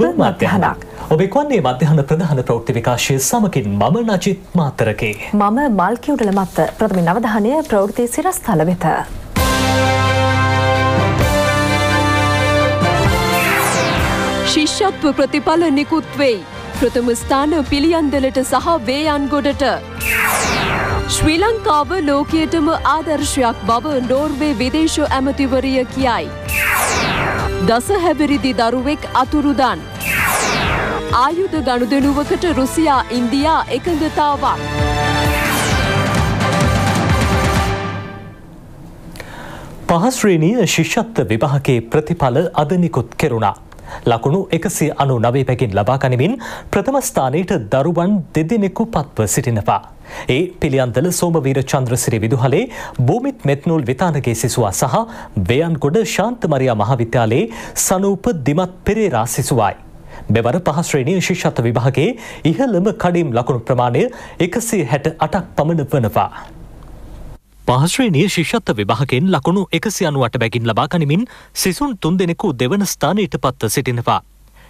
සුබ මධ්‍යහනක්. ඔබ එක්වන්නේ මධ්‍යහන ප්‍රධාන ප්‍රවෘත්ති විකාශය සමකින් මම නජිත් මාතරකේ. මම මල්කියුඩල මත්ත ප්‍රථම නවධානය ප්‍රවෘත්ති සිරස්ථල වෙත. ශිෂ්‍යත්ව ප්‍රතිඵල නිකුත් වෙයි. ප්‍රථම ස්ථාන පිළියන්දලට සහ වේයන්ගොඩට. ශ්‍රී ලංකාව ලෝකයටම ආදර්ශයක් බව නෝර්වේ විදේශ ඇමතිවරිය කියයි. දස හැබිරිදි දරුවෙක් අතුරුදන්. ආයුධ ගණුදෙනුවකට රුසියා ඉන්දයා එකඟතාවක්. පහස්ශ්‍රේණීය ශිෂ්‍යත්ව විභාගේ ප්‍රතිඵල අදනිකුත් කෙරුණා. ලකුණු එකසි අනු නවේ පැකින් ලබාගනිමින් ප්‍රථම ස්ථානයට දරුවන් දෙදෙනෙකු පත්ව සිටිනවා. ඒ පිළියන්දල සෝමවීර චන්ද්‍රසිරි විදුහලේ භූමිත් මෙත්නූල් විතානගේ සිසුවා සහ වයන්ගොඩ ශාන්තමරයා මහාවිද්‍යාලයේ සනූප දිමත් පෙරේරා සිසුවායි. මෙවර පහස්ශ්‍රේණී ශිෂ්‍යත්ව විභාගේ ඉහළම කඩිම් ලකුණු ප්‍රමාණය එකසේ හැට අටක් පමණ වනවා. පහශ්‍රේණිය ශිෂත්ව විභාගෙන් ලකුණු එකසි අනුවට බැගින් ලබාගනිමින් සිසුන් තුන් දෙනෙකු දෙවන ස්ථානයට පත්ව සිටිනවා.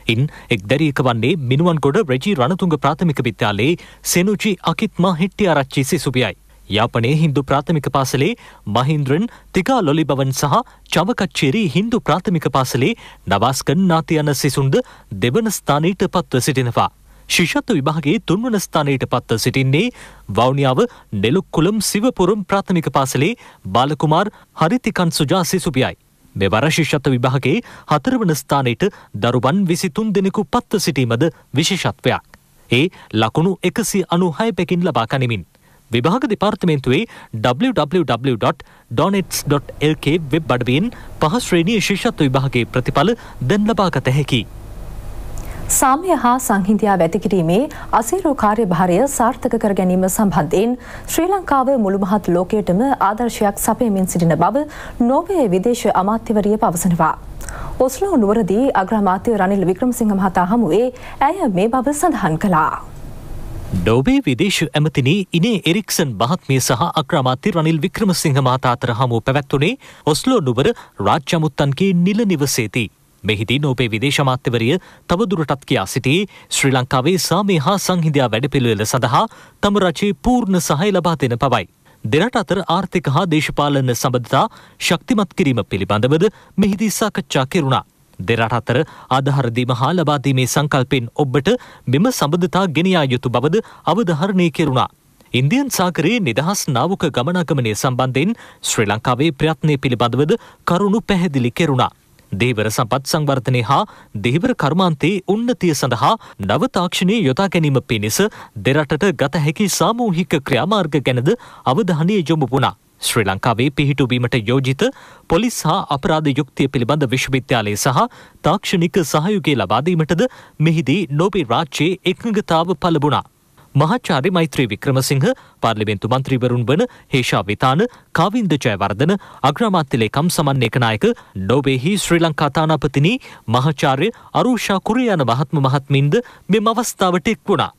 ඉන් එක් දැරියක වන්නේ මිනුවන්ගොඩ රජී රණතුංග ප්‍රාථමික විද්‍යාලයේ සෙනුජි අකිත්මා හිට්ටි ආරච්චි සිසුපියයි. යාපනයේ හින්දු ප්‍රාථමික පාසලේ මහින්ද්‍රන් තිකා ලොලි බවන් සහ චවකච්චේරී හින්දු ප්‍රාථමික පාසලේ නවාස්කන් නාති යන සිසුන්ද දෙවන ස්ථානයට පත්ව සිටිනවා. ශිෂත්ව විභාගේ තුන්වන ස්ථානයට පත්ව සිටින්නේ වවුනියාව නෙලුක්කුළම් සිවපුරුම් ප්‍රාථමික පාසලේ බාලකුමාර් හරිතිකන් සුජා සිසුපියයි. මෙවර ශිෂත්ව විභාගේ හතරවන ස්ථානයට දරුවන් විසිතුන් දෙනෙකු පත්ව සිටීමද විශේෂත්වයක්. ඒ ලකුණු එකසි අනු හය පැකින් ලබා කනිමින්. විභාග දෙපාර්තමේන්තුවේ www.donets.lk වෙබ් අඩවියෙන් පහශ්‍රේණී ශිෂත්ව විභාගේ ප්‍රතිඵල දැන් ලබාගත හැකි. සාමය හා සංහිඳයා වැතිකිරීමේ අසීරු කාර්යභාරය සාර්ථක කර ගැනීම සම්බන්ධයෙන් ශ්‍රී ලංකාව මුළුමහත් ලෝකයටම ආදර්ශයක් සපයමින් සිටින බව නෝවයේ විදේශ අමාත්‍යවරිය පවසනවා. ඔස්ලෝ නුවරදී අග්‍රාමාත්‍ය රනිල් වික්‍රමසිංහ මහතා හමුවේ ඇය මේ බව සඳහන් කළා. ඩෝබේ විදේශ ඇමතිනි ඉනේ එරික්සන් මහත්මිය සහ අක්‍රමාත්‍ය රනිල් වික්‍රමසිංහ මහතා අතර හමුව පැවැත්වුණේ ඔස්ලෝ නුවර රාජ්‍යමුත්තන්ගේ නිල නිවසේදී. මෙහිදී නෝපේ විදේශමාත්‍යවරිය තවදුරටත් කියා සිටී ශ්‍රී ලංකාවේ සාමය හා සංහිදයා වැඩපිළිවෙල සඳහා තම රජයේ පූර්ණ සහය ලබා දෙන පවයි. දෙරට අතර ආර්ථික හා දේශපාලන සබඳතා ශක්තිමත් කිරීම පිළිබඳවද මෙහිදී සාකච්ඡා කෙරුණා. දෙරට අතර ආධහරදීම හා ලබාදීමේ සංකල්පෙන් ඔබට මෙම සබඳතා ගෙනයා යුතු බවද අවධහරණය කෙරුණා. ඉන්දියන් සාකරයේ නිදහස් නාවක ගමනාගමනය සම්බන්ධයෙන් ශ්‍රී ලංකාවේ ප්‍රයත්නය පිළිබඳවද කරුණු පැහැදිලි කෙරුණා. දේවර සම්පත් සංවර්ධනය හා දේවර කර්මාන්තයේ උන්නතිය සඳහා නව තාක්ෂණය යොදා ගැනීම පිණිස දෙරටට ගත හැකි සාමූහික ක්‍රියාමාර්ග ගැනද අවධානය යොමු වුණා. ශ්‍රී ලංකාවේ පිහිටුවීමට යෝජිත පොලිස් හා අපරාධ යුක්තිය පිළිබඳ විශ්වවිද්‍යාලය සහ තාක්ෂණික සහයුගේ ලබාදීමටද මෙහිදී නොබේ රාජ්‍යයේ එකඟතාව පලබුණා. මහාචාර්ය මෛත්‍රී වික්‍රමසිංහ පාර්ලිමේන්තු මන්ත්‍රීවරුන් වන හේෂා විතාන කාවින්ද ජයවර්ධන අග්‍රාමාත්‍ය ලේකම් සමන්වේකනායක නෝබේහි ශ්‍රී ලංකා තානාපතිනි මහාචාර්ය අරුෂා කුරියාන මහත්ම මහත්මින්ද මෙම අවස්ථාවට එක් වුණා.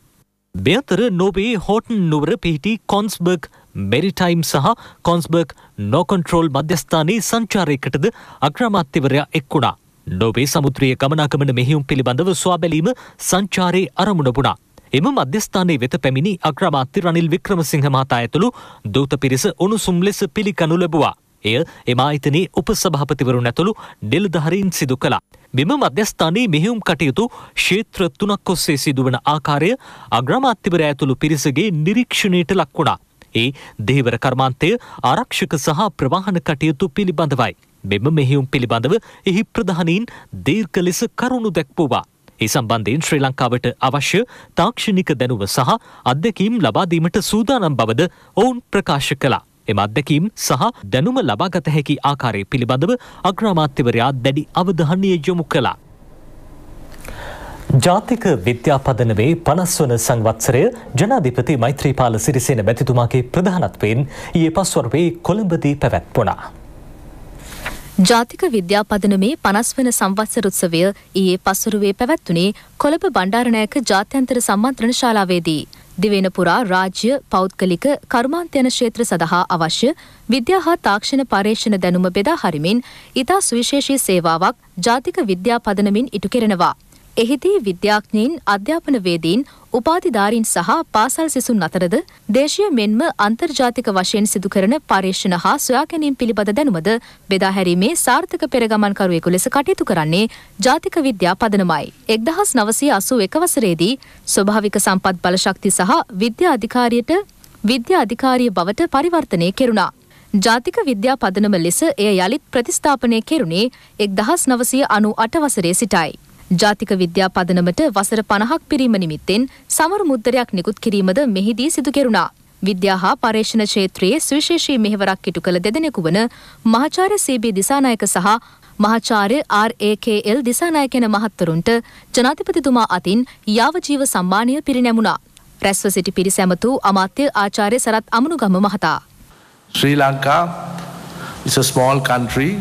මෙතර නෝබේ හෝටන් නුවර පිහිටි කොන්ස්බර්ග් මෙරිටයිම් සහ කොන්ස්බර්ග් නෝකොන්ට්‍රෝල් මධ්‍යස්ථානයේ සංචාරයකටද අග්‍රාමාත්‍යවරයා එක් වුණා. නෝබේ සමුද්‍රිය ගමනාගමන මෙහිුම් පිළිබඳව ස්වාබැලීම සංචාරයේ අරමුණ වුණා. එම මධ්‍යස්ථානයේ වෙත පැමිණි අග්‍රාමාත්‍ය රනිල් වික්‍රමසිංහ මහතා ඇතුළු දූත පිරිස උණුසුම් ලෙස පිළිකනු ලැබුවා. එය එම ආයතනයේ උපසභාපතිවරුන් ඇතුළු නිලධහරින් සිදු කළා. මෙම මධ්‍යස්ථානයේ මෙහෙයුම් කටයුතු ක්ෂේත්‍ර තුනක් ඔස්සේ සිදුවන ආකාරය අග්‍රාමාත්‍යවර ඇතුළු පිරිසගේ නිරීක්ෂණයට ලක්වුණා. ඒ දේවර කර්මාන්තය ආරක්ෂක සහ ප්‍රවාහන කටයුතු පිළිබඳවයි. මෙම මෙහෙයුම් පිළිබඳව එහි ප්‍රධානීන් දීර්ඝ ලෙස කරුණු දැක්වුවා. ඒ සම්බන්ධයෙන් ශ්‍රී ලංකාවට අවශ්‍ය තාක්ෂණික දැනුව සහ අත්දැකීම් ලබාදීමට සූදානම් බවද ඔවුන් ප්‍රකාශ කළා. එම අත්දැකීම් සහ දැනුම ලබාගත හැකි ආකාරය පිළිබඳව අග්‍රාමාත්‍යවරයා දැඩි අවධානය යොමු කළා. ජාතික විද්‍යාපදනවේ පනස් වන සංවත්සරය ජනාධිපති මෛත්‍රීපාල සිරිසේන මැතිතුමාගේ ප්‍රධානත්වයෙන් ඊයේ පස්වරුවේ කොළඹදී පැවැත්වුණා. ජාතික විද්‍යාපදනමේ පනස් වන සංවත්සර උත්සවය ඊයේ පස්වරුවේ පැවැත්වුණේ කොළඹ බණ්ඩාරනායක ජාත්‍යන්තර සම්මන්ත්‍රණ ශාලාවේදී. දිවෙන පුරා රාජ්‍ය පෞද්ගලික කර්මාන්ත යන ක්ෂේත්‍ර සඳහා අවශ්‍ය විද්‍යා හා තාක්ෂණ පර්යේෂණ දැනුම බෙදා හරිමින් ඉතා සුවිශේෂී සේවාවක් ජාතික විද්‍යාපදනමින් ඉටු කෙරෙනවා. එහිදී විද්‍යාඥයින් අධ්‍යාපනවේදීන් උපාධිධාරීන් සහ පාසල් සිසුන් අතරද දේශීය මෙන්ම අන්තර්ජාතික වශයෙන් සිදු කරන පර්යේෂණ හා සොයා ගැනීම පිළිබඳ දැනුමද බෙදා හැරීමේ සාර්ථක පෙරගමන්කරුවෙකු ලෙස කටයුතු කරන්නේ ජාතික විද්‍යා පදනමයි. එක්දහස් නවසය අසූ එක වසරේදී ස්වභාවික සම්පත් බලශක්ති සහ විද්‍යා අධිකාරියට විද්‍යා අධිකාරිය බවට පරිවර්තනය කෙරුණා. ජාතික විද්‍යා පදනම ලෙස එය යළිත් ප්‍රතිස්ථාපනය කෙරුණේ එක් දහස් නවසය අනු අටවසරේ සිටයි. ජාතික විද්‍යා පදනමට වසර පණහක් පිරීම නිමිත්තෙන් සමරු මුද්දරයක් නිකුත් කිරීමද මෙහිදී සිදු කෙරුණා. විද්‍යා හා පර්ේෂණ ක්ෂේත්‍රයේ සුවිශේෂී මෙහෙවරක් ඉටු කළ දෙදෙනෙකු වන මහාචාර්ය සීබී දිසානායක සහ මහාචාර්ය RAKL දිසානායකන මහත්තරුන්ට ජනාධිපතිතුමා අතින් යාවජීව සම්මානය පිරිනැමුණා. රැස්ව සිටි පිරිසැමතු අමාත්‍ය ආචාර්ය සරත් අමනුගම මහතා. Sri Lanka is a small country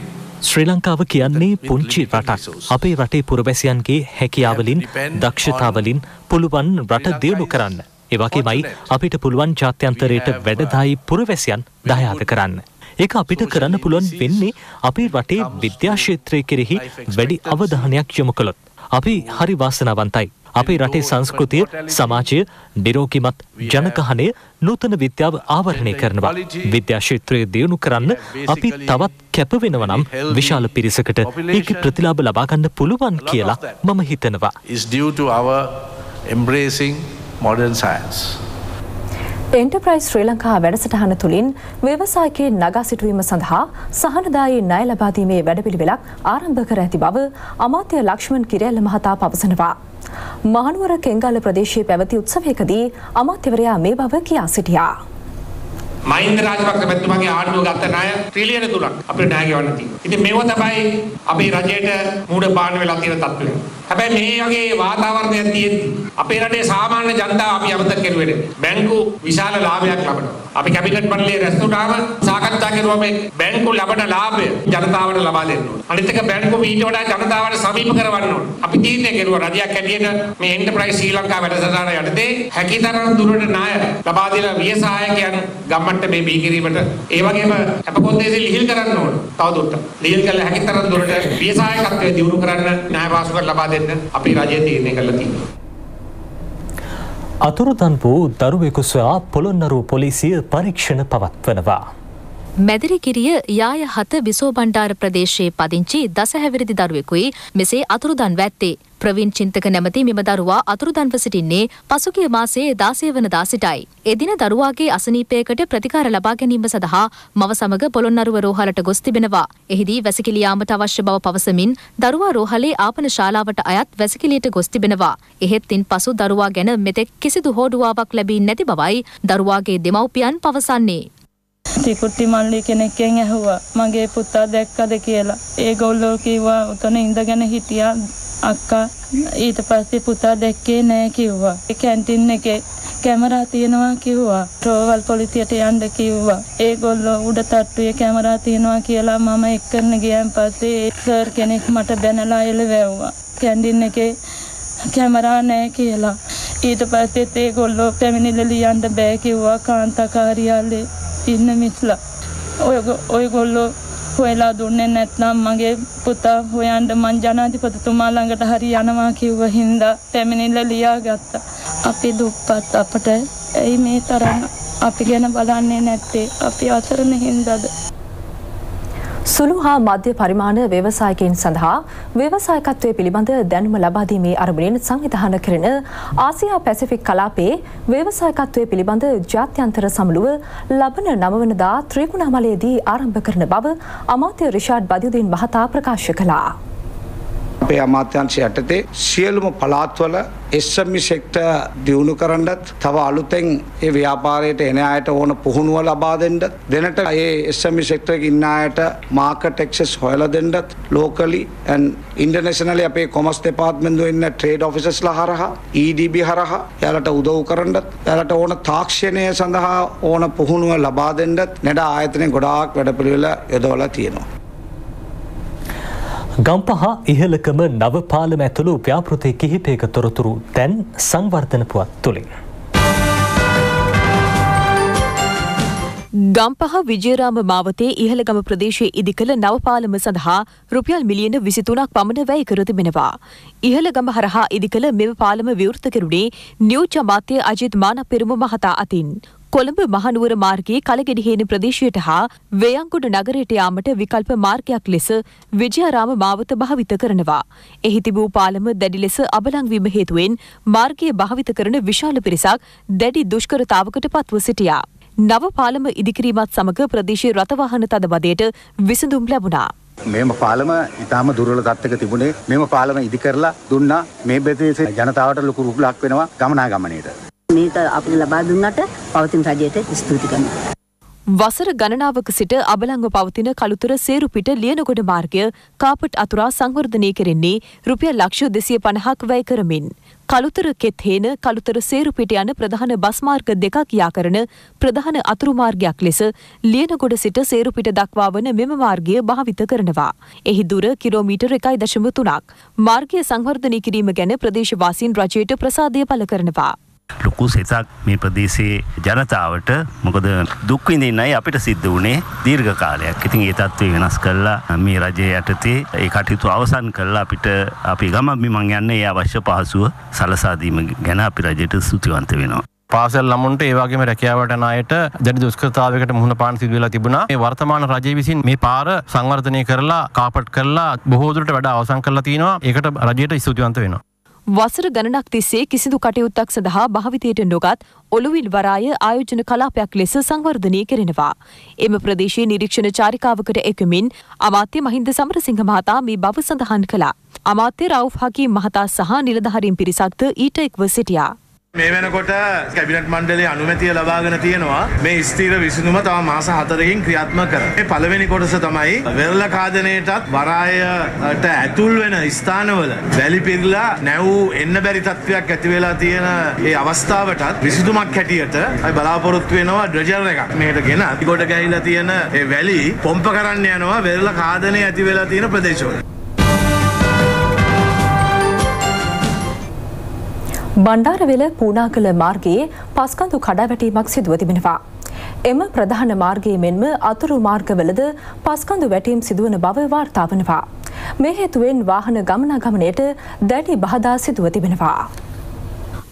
ශ්‍රී ලංකාව කියන්නේ පුංචි රටක්. අපේ රටේ පුරවැසියන්ගේ හැකියාවලින් දක්ෂතාවලින් පුළුවන් රට දියුණු කරන්න. එවගේමයි අපිට පුළුවන් ජාත්‍යන්තරයට වැඩදායි පුරවැසියන් දයාද කරන්න. ඒක අපිට කරන්න පුළුවන් වෙන්නේ අපේ රටේ විද්‍යාශේත්‍රය කෙරෙහි වැඩි අවධානයක් යොමු කළොත්. අපි හරි වාසනාවන්තයි. අපේ රටේ සංස්කෘතිය සමාජය නිරෝගිමත් ජනකහනය නූතන විද්‍යාව ආවරණය කරනවා. විද්‍යාශේත්‍රය දියුණු කරන්න අපි තවත් කැපවෙනව නම් විශාල පිරිසකට ඒක ප්‍රතිලාභ ලබාගන්න පුළුවන් කියලා මම හිතනවා. embracing modern science. Enterprise Shri Lanka වැඩසටහන තුළින් ව්‍යවසායකයෙන් නගා සිටුවීම සඳහා සහනදායි ණය ලබාදීමේ වැඩපිළිවෙලක් ආරම්භ කර ඇති බව අමාත්‍ය ලක්ෂ්මන් කිරැල්ල මහතා පවසනවා. මහනුවර කෙංගාල ප්‍රදේශයේ පැවති උත්සවයකදී අමාත්‍යවරයා මේ බව කියා සිටියා. මහින්ද රාජපක්ෂ මැතිතුමාගේ ආණ්ඩුව ගත්ත ණය ට්‍රිලියන 3ක් අපිට ණය ගෙවන්න තියෙනවා. ඉතින් මේව තමයි අපේ රජයට මූඩ පාන වෙලා තියෙන තත්ත්වය. හැබැයි මේ වගේ වාතාවරණයක් තියෙද්දි අපේ රටේ සාමාන්‍ය ජනතාව අපි අමතක කරුවේ බැංකු විශාල ලාභයක් ලබනවා. අපි කැබිනට් මණ්ඩලයේ රැස් වුණාම සාකච්ඡා කරුවා මේ බැංකු ලබන ලාභය ජනතාවට ලබා දෙන්න ඕන. අනිත් එක බැංකු ඊට වඩා ජනතාවට සමීප කරවන්න ඕන. අපි තීරණය කරුවා රජයක් හැටියට මේ එන්ටර්ප්‍රයිස් ශ්‍රී ලංකා වැඩසටහන යටතේ හැකිතරම් දුරට ණය ලබා දෙන වියසායකයන් ගම්මට්ටමේ බිහි කිරීමට ඒ වගේම අපකොන්දේසි ලිහිල් කරන්න ඕන. තවදුරටත් ලිහිල් කළ හැකිතරම් දුරට වියසායකත්වයේ දියුණු කරන්න ණය පාසුකම් ලබා දෙන්න අපේ රජය තීරණය කළා තියෙනවා. අතුරුදන් වූ දරුවෙකු සොයා පොළොන්නරු පොලිසිය පරීක්ෂණ පවත්වනවා. මැදිරිකිරිය යාය හත බිසෝබණ්ඩාර ප්‍රදේශයේ පදිංචි දසහැවිරිදි දරුවෙකුයි මෙසේ අතුරුදන් වැත්තේ. ප්‍රවීන් චින්තක නැමති මෙම දරුවා අතුරුදන්ව සිටින්නේ පසුගිය මාසයේ දාසය වනදා සිටයි. එදින දරුවාගේ අසනීපයකට ප්‍රතිකාර ලබා ගැනීම සඳහා මව සමග පොළොන්නරුව රෝහලට ගොස් තිබෙනවා. එහිදී වැසිකිලියාමට අවශ්‍ය බව පවසමින් දරුවා රෝහලේ ආපන ශාලාවට අයත් වැසිකිලියට ගොස් තිබෙනවා. එහෙත් ඉන් පසු දරුවා ගැන මෙතෙක් කිසිදු හෝඩුවාවක් ලැබී නැති බවයි දරුවාගේ දෙමව්පියන් පවසන්නේ. තිකුට්ටි මල්ලි කෙනෙක්ගෙන් ඇහුවා මගේ පුතා දැක්කද කියලා. ඒගොල්ලෝ කිව්වා උතන ඉඳගෙන හිටියා අක්කා ඊට පස්සේ පුතා දැක්කේ නෑ කිව්වා. ඒ කැන්ටින් එකේ කැමරා තියෙනවා කිව්වා. රෝවල් පොලිසියට යන්න කිව්වා. ඒගොල්ලෝ උඩ තට්ටුවේ කැමරා තියෙනවා කියලා මම එක්කරන ගියන් පස්සේ සර් කෙනෙක් මට බැනලා එළවැව්වා. කැන්ටින් එකේ කැමරා නෑ කියලා. ඊට පස්සෙත් ඒගොල්ලෝ පැමිණිල්ල ලියන්න බෑ කිව්වා කාන්තා කාර්යාලේ ඉන්න මිස්ලා ඔය ඔයගොල්ලෝ හොයලා දුන්නේ නැත්නම් මගේ පුතා හොයන්න මං ජනාධිපතිතුමා ළඟට හරි යනවා කිව්ව හින්දා පැමිණිල්ල ලියාගත්තා. අපි දුප්පත් අපට ඇයි මේ තරම් අපි ගැන බලන්නේ නැත්තේ අපි අසරණ හින්දාද සුළු හා මධ්‍ය පරිමාණ ව්‍යවසායකයින් සඳහා ව්‍යවසායකත්වය පිළිබඳ දැනුම ලබාදීමේ අරමුණෙන් සංවිධාන කරන ආසියා පැසිෆික් කලාපයේ ව්‍යවසායකත්වය පිළිබඳ ජාත්‍යන්තර සමුළුව ලබන නවවනදා ත්‍රිකුණාමලයේදී ආරම්භ කරන බව අමාත්‍ය රිෂාඩ් බදියුදීන් මහතා ප්‍රකාශ කළා. අපේ අමාත්‍යංශය යටතේ සියලුම පළාත්වල SME සෙක්ටර් දියුණු කරන්නත් තව අලුතෙන් ඒ ව්‍යාපාරයට එන අයට ඕන පුහුණුව ලබා දෙන්න දෙනට ඒ SME සෙක්ටර් එකේ ඉන්න අයට මාකට් ඇක්සස් හොයලා දෙන්නත් ලෝකලි and ඉන්ටර්නැෂනලි අපේ කොමර්ස් දෙපාර්තමේන්තුවේ ඉන්න ට්‍රේඩ් ඔෆිසර්ස්ලා හරහා EDB හරහා එයාලට උදව් කරන්නත් එයාලට ඕන තාක්ෂණය සඳහා ඕන පුහුණුව ලබා දෙන්නත් නෙඩ ආයතනය ගොඩාක් වැඩපිළිවෙල යොදවලා තියෙනවා. ගම්පහ ඉහළකම නව පාලම ඇතුළු ව්‍යාපෘති කිහිපයක තොරතුරු තැන් සංවර්ධන පුවත් තුළින්. ගම්පහ විජයරාම මාවතේ ඉහළගම ප්‍රදේශයේ ඉදි කළ නවපාලම සඳහා රුපියල් මිලියන විසිතුනක් පමණ වැය කර තිබෙනවා. ඉහළගම හරහා ඉදි කළ මෙම පාලම විවෘත කෙරුණේ නියු ජමාතය අජිත් මාන පෙරුම මහතා අතින්. කොළඹ මහනුවර මාර්ගයේ කලගෙඩිහේන ප්‍රදේශයට හා වේයංගොඩ නගරයට යාමට විකල්ප මාර්ගයක් ලෙස විජයාරාම මාවත භාවිත කරනවා. එහි තිබූ පාලම දැඩි ලෙස අබලංවීම හේතුවෙන් මාර්ගය භාවිත කරන විශාල පිරිසක් දැඩි දුෂ්කරතාවකට පත්ව සිටියා. නව පාලම ඉදිකිරීමත් සමග ප්‍රදේශයේ රථවාහන තදබදයට විසඳුම් ලැබුණා. මෙම පාලම ඉතාම දුර්වල තත්ත්වක තිබුණේ මෙම පාලම ඉදි කරලා දුන්නා මේ ප්‍රදේශයේ ජනතාවට ලොකු රුකුලක් වෙනවා ගමනාගමනයට. මේක අපිට ලබා දුන්නට පවතින රජයට ස්තුති කරනවා. වසර ගණනාවක සිට අබලංව පවතින කළුතර සේරුපිට ලියනගොඩ මාර්ගය කාපට් අතුරා සංවර්ධනය කෙරෙන්නේ රුපියල් ලක්ෂ දෙසිය පණහක් වැය කරමින්. කළුතර කෙත්හේන කළුතර සේරුපිට යන ප්‍රධාන බස්මාර්ග දෙකක් යා කරන ප්‍රධාන අතුරුමාර්ගයක් ලෙස ලියනගොඩ සිට සේරුපිට දක්වා වන මෙම මාර්ගය භාවිත කරනවා. එහි දුර කිලෝමීටර් එකයි දශම තුනක්. මාර්ගය සංවර්ධනය කිරීම ගැන ප්‍රදේශවාසීන් රජයට ප්‍රසාදය පල කරනවා. ලොකු සෙතක් මේ ප්‍රදේශයේ ජනතාවට මොකද දුක්විඳන්නයි අපිට සිද්ධ වනේ දීර්ඝ කාලයක් ඉතින් ඒ තත්ත්වය වෙනස් කල්ලා මේ රජය යටතේ ඒ කටයුතු අවසන් කල්ලා අපිට අපි ගම බිමං යන්න ඒ අවශ්‍ය පහසුව සලසාදීම ගැන අපි රජයට සුතිවන්ත වෙනවා. පාසල් ළමුන්ට ඒවාගේම රැකියාවට අයට දැඩි දුෂ්කරතාවයකට මුහුණ පාන සිදු වෙලා තිබුණා. මේ වර්තමාන රජය විසින් මේ පාර සංවර්ධනය කරලා කාපට් කරලා බොහෝ දුරට වැඩ අවසන් කරලා තිනවා. ඒකට රජයට ස්තුතිවන්ත වෙනවා. වසර ගණනක් තිස්සේ කිසිදු කටයුත්තක් සඳහා භාවිතයට නොගත් ඔළුවිල් වරාය ආයෝජන කලාපයක් ලෙස සංවර්ධනය කෙරෙනවා. එම ප්‍රදේශයේ නිරීක්ෂණ චාරිකාවකට එකමින් අමාත්‍ය මහින්ද සමරසිංහ මහතා මේ බව සඳහන් කළා. අමාත්‍ය රව් හකීම් මහතා සහ නිලධහරින් පිරිසක්ද ඊට එක්ව සිටියා. මේ වෙනකොට කැබිනට් මණ්ඩලයේ අනුමැතිය ලබාගෙන තියෙනවා මේ ස්ථීර විසඳුම තව මාස 4කින් ක්‍රියාත්මක කරන්න. මේ පළවෙනි කොටස තමයි වෙරළ කාදනයටත් වරායට ඇතුල් වෙන ස්ථානවල වැලි පිරලා නැව් එන්න බැරි තත්ත්වයක් ඇති වෙලා තියෙන ඒ අවස්ථාවටත් විසඳුමක් හැටියට අපි බලාපොරොත්තු වෙනවා ඩ්‍රෙජර් එකක් මෙහෙට ගෙන කොට ගහිලා තියෙන ඒ වැලි පොම්ප කරන්න යනවා වෙරළ කාදනය ඇති වෙලා තියෙන ප්‍රදේශවල. බණ්ඩාරවෙල පූනාකල මාර්ගයේ පස්කඳු කඩාවැටීමක් සිදුව තිබෙනවා. එම ප්‍රධාන මාර්ගයේ මෙන්ම අතුරු මාර්ගවලද පස්කඳු වැටීම් සිදුවන බව වාර්තා වනවා. මේ හේතුවෙන් වාහන ගමනාගමනයට දැඩි බහදා සිදුව තිබෙනවා.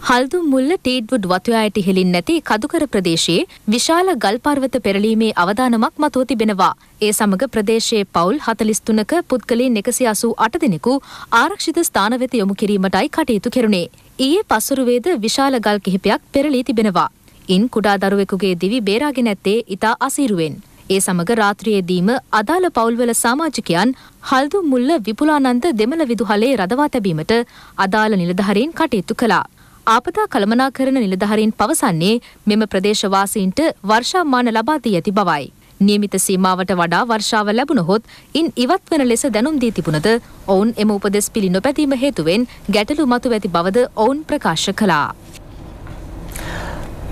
හල්දුම් මුල්ල ටීඩ්වුඩ් වතුයායට හෙලින් නැති කදුකර ප්‍රදේශයේ විශාල ගල්පර්වත පෙරලීමේ අවධානමක් මතුව තිබෙනවා. ඒ සමග ප්‍රදේශයේ පවුල් හතලිස්තුනක පුද්ගලින් එකසි අසූ අට දෙනෙකු ආරක්ෂිත ස්ථාන වෙත යොමු කිරීමටයි කටයුතු කෙරුණේ. ඊයේ පසුරුවේද විශාල ගල් කිහිපයක් පෙරලී තිබෙනවා. ඉන් කුඩා දරුවෙකුගේ දිවි බේරාගෙන ඇත්තේ ඉතා අසීරුවෙන්. ඒ සමග රාත්‍රියේදීම අදාළ පවුල්වල සමාජිකයන් හල්දුම් මුල්ල විපුලානන්ද දෙමළ විදුහලේ රදවා තැබීමට අදාළ නිලධහරින් කටයුතු කළා. ආපදා කළමනාකරන නිලධහරින් පවසන්නේ මෙම ප්‍රදේශවාසීන්ට වර්ෂාමාන ලබා දී ඇති බවයි. නියමිත සීමාවට වඩා වර්ෂාව ලැබුණහොත් ඉන් ඉවත් වන ලෙස දැනුම් දී තිබුණද ඔවුන් එම උපදෙස් පිළි නොපැතීම හේතුවෙන් ගැටලු මතු ඇති බවද ඔවුන් ප්‍රකාශ කළා.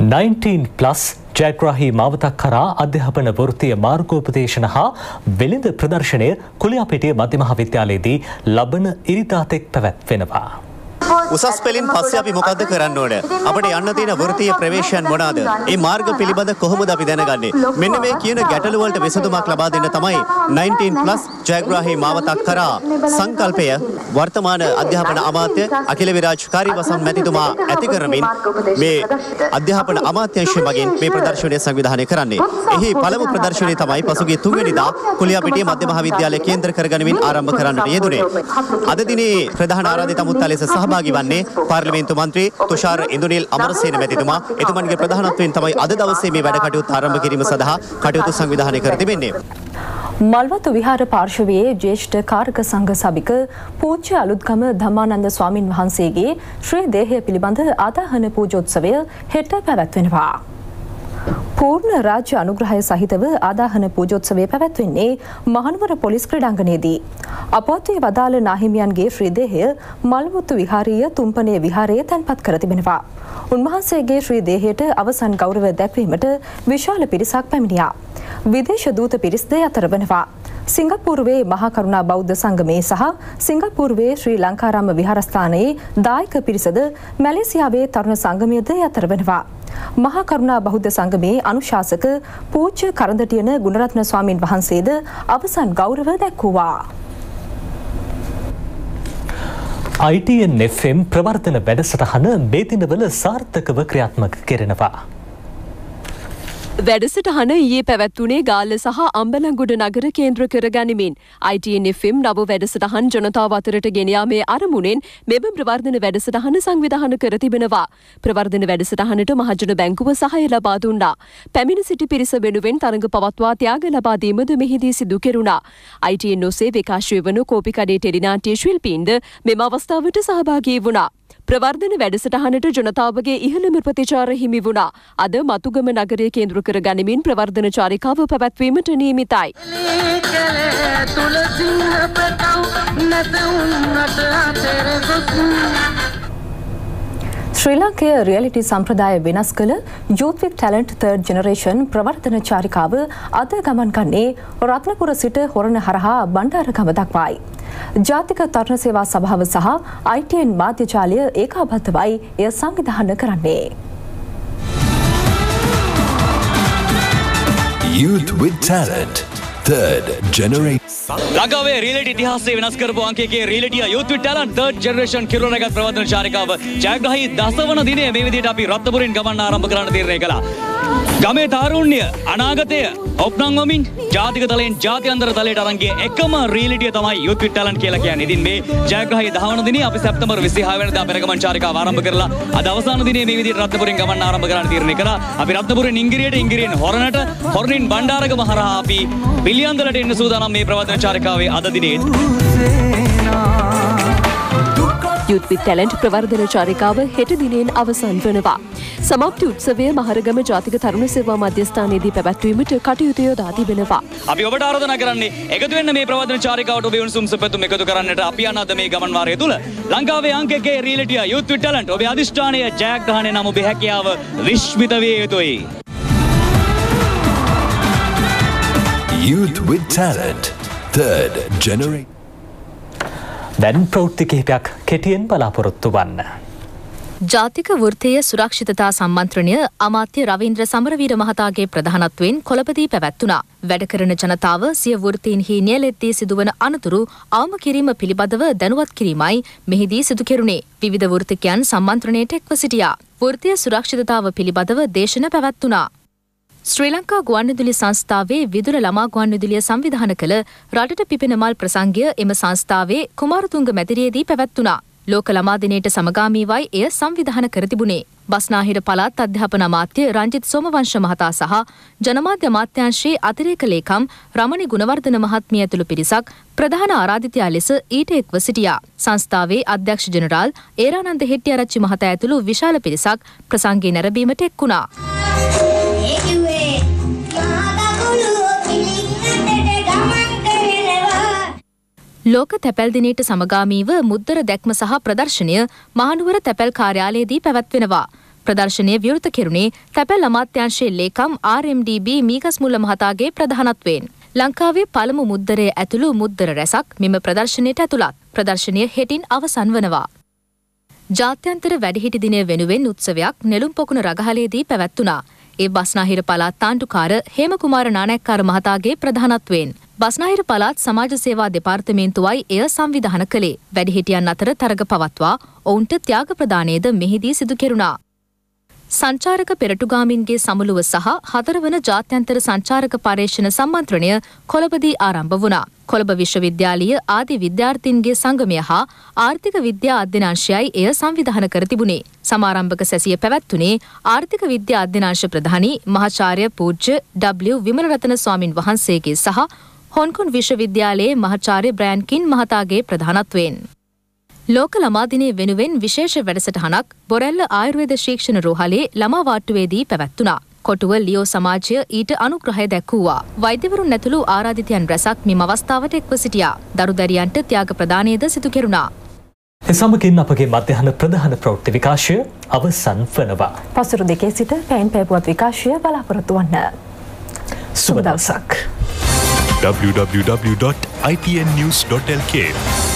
19+ ජයග්‍රාහි මාවතක් කරා අධ්‍යාපන වෘත්තිය මාර්ගෝපදේශන හා වෙළඳ ප්‍රදර්ශනය කුලියාපිටිය මධ්‍ය මහාවිද්‍යාලයේදී ලබන ඉරිදාතෙක් පැවැත්වෙනවා. උසස් පෙලින් පස්සේ අපි මොකද්ද කරන්න ඕන? අපිට යන්න තියෙන වෘත්තීය ප්‍රවේශයන් මොනවාද? ඒ මාර්ග පිළිබඳ කොහොමද අපි දැනගන්නේ? මෙන්න මේ කියන ගැටලු වලට විසඳුමක් ලබා දෙන්න තමයි 19+ ජයග්‍රාහී මාවතක් කරා සංකල්පය වර්තමාන අධ්‍යාපන අමාත්‍ය අකිල විරාජ් කාර්යවසම් මැතිතුමා ඇති කරමින් මේ අධ්‍යාපන අමාත්‍යංශය මගින් මේ ප්‍රදර්ශනය සංවිධානය කරන්නේ. එහි පළමු ප්‍රදර්ශනය තමයි පසුගිය තුන්වෙනිදා කුලියාපිටිය මධ්‍ය මහාවිද්‍යාලය කේන්ද්‍ර කරගනිමින් ආරම්භ කරන්නට යෙදුනේ. අද දිනේ ප්‍රධාන ආරාධිත අමුත්තා ලෙස සහභාගී වන්නේ පාර්ලිමේන්තු මන්ත්‍රී තුෂාර ඉන්දුනිල් අමරසේන මැතිතුමා. එතුමන්ගේ ප්‍රධානත්වයෙන් තමයි අද දවසේ මේ වැඩ කටයුතු ආරම්භ කිරීම සඳහා කටයුතු සංවිධානය කර තිබෙන්නේ. මල්වතු විහාර පාර්ශවයේ ජේෂ්ඨ කාරක සංඝ සභික පූජ්‍ය අලුත්ගම ධම්මානන්ද ස්වාමින් වහන්සේගේ ශ්‍රී දේහය පිළිබඳ අදාහන පූජෝත්සවය හෙට පැවැත්වෙනවා. පූර්ණ රාජ්‍ය අනුග්‍රහය සහිතව ආදාහන පූජෝත්සවය පැවැත්වෙන්නේ මහනුවර පොලිස් ක්‍රඩාංගනයේදී. අපොත්වේ වදාළ නාහිමියන්ගේ ශ්‍රීදේහය මල්මුත්තු විහාරීය තුම්පනය විහාරයේ තැන්පත් කර තිබෙනවා. උන්වහන්සේගේ ශ්‍රී දේහයට අවසන් ගෞරව දැක්වීමට විශාල පිරිසක් පැමිණියා. විදේශ දූත පිරිස්ද අතර වනවා. සිංගප්පූරුවේ මහකරුණා බෞද්ධ සංගමේ සහ සිංගප්පූරුවේ ශ්‍රී ලංකාරාම විහාරස්ථානයේ දායක පිරිසද මැලේසියාවේ තරුණ සංගමයද අතර වනවා. මහා කරුණා බෞද්ධ සංගමේ අනුශාසක පූජ්‍ය කරදටියන ගුණරත්න ස්වාමින් වහන්සේද අවසන් ගෞරව දැක්වුවා. ITN FM ප්‍රවර්තන වැඩසටහන මේ දිනවල සාර්ථකව ක්‍රියාත්මක කෙරෙනවා. වැඩසටහන ඊයේ පැවැත්වුණේ ගාල්ල සහ අම්බලංගොඩ නගර කේන්ද්‍ර කර ගනිමින් ITNFM නව වැඩසටහන් ජනතාව අතරට ගෙනයාමේ අරමුණෙන් මෙම ප්‍රවර්ධන වැඩසටහන සංවිධාන කර තිබෙනවා. ප්‍රවර්ධන වැඩසටහනට මහජන බැංකුව සහය ලබා දුන්නා. පැමිණ සිටි පිරිස වෙනුවෙන් තරඟ පවත්වා ත්‍යාග ලබා දීමද මෙහිදී සිදු කෙරුණා. ITN ඔස්සේ විකාශය වන කෝපිකඩේ ටෙලිනාට්‍ය ශිල්පීන්ද මෙම අවස්ථාවට සහභාගී වුණා. ප්‍රවර්ධන වැඩසටහනට ජනතාවගේ ඉහළම ප්‍රතිචාර හිමි වුණා. අද මතුගම නගරය කේන්ද්‍ර කර ගනිමින් ප්‍රවර්ධන චාරිකාව පැවැත්වීමට නියමිතයි. ශ්‍රී ලංකය රියලිටි සම්ප්‍රදාය වෙනස් කළ යුත්වික් ටැලන්ට් තර්ඩ් ජනරේෂන් ප්‍රවර්තන චාරිකාව අද ගමන් කන්නේ රත්නපුර සිට හොරණ හරහා බණ්ඩාරගම දක්වායි. ජාතික තරුණ සේවා සභාව සහ ITN මාධ්‍යජාලය ඒකාබද්ධවයි එය සංවිධාන කරන්නේ. Youth with Talent Third Generation ලංකාවේ රීලට ඉතිහාසය වෙනස් කරපු අංකයේ රීලටිය යුත් ටලන් තර්ඩ් ජෙනරේෂන් කිරුණගත් ප්‍රවර්තන චාරිකාව ජයග්‍රහී දසවන දිනේ මේ විදිහට අපි රත්නපුරින් ගමන් ආරම්භ කරන්න තීරණය කළා. ගමේ තාරුණ්‍ය අනාගතය ඔප්නංවමින් ජාතික තලයෙන් ජාතියන්තර තලයට අරන් ගිය එකම රීලිටිය තමයි යුත් විත් ටැලන්ට් කියලා කියන්නේ. ඉතින් මේ ජයග්‍රහී 10 වන දිනේ අපි සැප්තැම්බර් 26 වෙනිදා පෙරගමන් චාරිකාව ආරම්භ කරලා අද අවසාන දිනේ මේ විදිහට රත්නපුරින් ගමන් ආරම්භ කරන්න තීරණය කළා. අපි රත්නපුරින් ඉංගිරියට ඉංගිරියෙන් හොරණට හොරණින් බණ්ඩාරගම හරහා අපි පිළියන්දලට එන්න සූදානම් මේ ප්‍රවර්තන චාරිකාවේ අද දිනේ. යුත් විත් ටැලන්ට් ප්‍රවර්ධන චාරිකාව හෙට දිනෙන් අවසන් වනවා. සමප්ති උත්සවය මහරගම ජාතික තරුණ සේවා මධ්‍යස්ථානයේදී පැවැත්වීමට කටයුතු යොදා තිබෙනවා. අපි ඔබට ආරාධනා කරන්නේ එකතු වෙන්න මේ ප්‍රවර්තන චාරිකාවට ඔබේ උණුසුම් සුපැතුම් එකතු කරන්නට අපි යන අද මේ ගමන් වාරය තුල ලංකාවේ අංක එකේ රියලිටිය යුත් විත් ටැලන්ට් ඔබේ අධිෂ්ඨානය ජයග්‍රහණය නම් ඔබේ හැකියාව විශ්මිත විය යුතුයි. Youth with Talent Third Generation දැන් ප්‍රෞෘත්ති කිහිපයක් කෙටියෙන් බලාපොරොත්තු වන්න. ජාතික වෘත්තීය සුරක්ෂිතතා සම්මන්ත්‍රණය අමාත්‍ය රවීන්ද්‍ර සමරවීර මහතාගේ ප්‍රධානත්වයෙන් කොළඹදී පැවැත්වුණා. වැඩ කරන ජනතාව සිය වෘත්තීන්හි නියැලෙද්දී සිදුවන අනතුරු අවම කිරීම පිළිබඳව දැනුවත් කිරීමයි මෙහිදී සිදු කෙරුණේ. විවිධ වෘත්තිකයන් සම්මන්ත්‍රණයට එක්ව සිටියා. වෘත්තීය සුරක්ෂිතතාව පිළිබඳව දේශන පැවැත්වුණා. ශ්‍රී ලංකා ගුවන්විදුලි සංස්ථාවේ විදුර ළමා ගුවන්විදුලිය සංවිධාන කළ රටට පිපෙන මල් ප්‍රසංගය එම සංස්ථාවේ කුමාරතුංග මැදිරියේදී පැවැත්වුණා. ලෝක ළමා දිනයට සමගාමීවයි එය සංවිධාන කර තිබුණේ. බස්නාහිර පළාත් අධ්‍යාපන අමාත්‍ය රංජිත් සෝමවංශ මහතා සහ ජනමාධ්‍ය අමාත්‍යාංශයේ අතිරේක ලේකම් රමණි ගුණවර්ධන මහත්මිය ඇතුළු පිරිසක් ප්‍රධාන ආරාධිතයා ලෙස ඊට එක්ව සිටියා. සංස්ථාවේ අධ්‍යක්ෂ ජෙනරාල් ඒරානන්ද හෙට්ටිආරච්චි මහතා ඇතුළු විශාල පිරිසක් ප්‍රසංගය නැරඹීමට එක් වුණා. ලෝක තැපැල් දිනයට සමගාමීව මුද්දර දැක්ම සහ ප්‍රදර්ශනය මහනුවර තැපැල් කාර්යාලයේදී පැවැත්වෙනවා. ප්‍රදර්ශනය විවෘත කෙරුණේ තැපැල් අමාත්‍යංශයේ ලේකම් RMDB මීගස්මුල්ල මහතාගේ ප්‍රධානත්වයෙන්. ලංකාවේ පළමු මුද්දරය ඇතුළු මුද්දර රැසක් මෙම ප්‍රදර්ශනයට ඇතුළත්. ප්‍රදර්ශනය හෙටින් අවසන් වනවා. ජාත්‍යන්තර වැඩිහිටි දිනය වෙනුවෙන් උත්සවයක් නෙළුම් පොකුණ රගහලේදී පැවැත්වුණා. ඒ බස්නාහිර පළාත් තාණ්ඩුකාර හේමකුමාර නානැක්කාර මහතාගේ ප්‍රධානත්වයෙන්. බස්නාහිර පළාත් සමාජ සේවා දෙපාර්තමේන්තුවයි එය සංවිධාන කළේ. වැඩිහිටියන් අතර තරග පවත්වා ඔවුන්ට ත්‍යාග ප්‍රදානයද මෙහිදී සිදු කෙරුණා. සංචාරක පෙරටුගාමින්ගේ සමුළුව සහ හතරවන ජාත්‍යන්තර සංචාරක පර්යේෂණ සම්මන්ත්‍රණය කොළඹදී ආරම්භ වුණා. කොළඹ විශ්වවිද්‍යාලීය ආදි විද්‍යාර්ථීන්ගේ සංගමය හා ආර්ථික විද්‍යා අධ්‍යනාංශයයි එය සංවිධාන කර තිබුණේ. සමාරම්භක සැසිය පැවැත්වුණේ ආර්ථික විද්‍යා අධ්‍යනාංශ ප්‍රධානී මහාචාර්ය පූජ්‍ය W විමලරතන ස්වාමින් වහන්සේගේ සහ හොන්කොන් විශ්වවිද්‍යාලයේ මහාචාර්ය බ්‍රෑන්කින් මහතාගේ ප්‍රධානත්වයෙන්. ලෝක ළමාදිනය වෙනුවෙන් විශේෂ වැඩසටහනක් බොරැල්ල ආයුර්වේද ශික්ෂණ රෝහලේ ළමා වාට්ටුවේදී පැවැත්වුණා. කොටුව ලියෝ සමාජය ඊට අනුග්‍රහය දැක්වූවා. වෛද්‍යවරුන් ඇතුළු ආරාධිතයන් රැසක් මෙම අවස්ථාවට එක්ව සිටියා. දරුදැරියන්ට ත්‍යාග ප්‍රදානයද සිදු කෙරුණා. එසමගින් අපගේ මධ්‍යහන ප්‍රධාන ප්‍රවෘත්ති විකාශය අවසන් වනවා. පසුරු දෙකේ සිට පැයින් පැපුවත් විකාශය බලාපොරොත්තු වන්න. සුබ දවසක්. www.itnnews.lk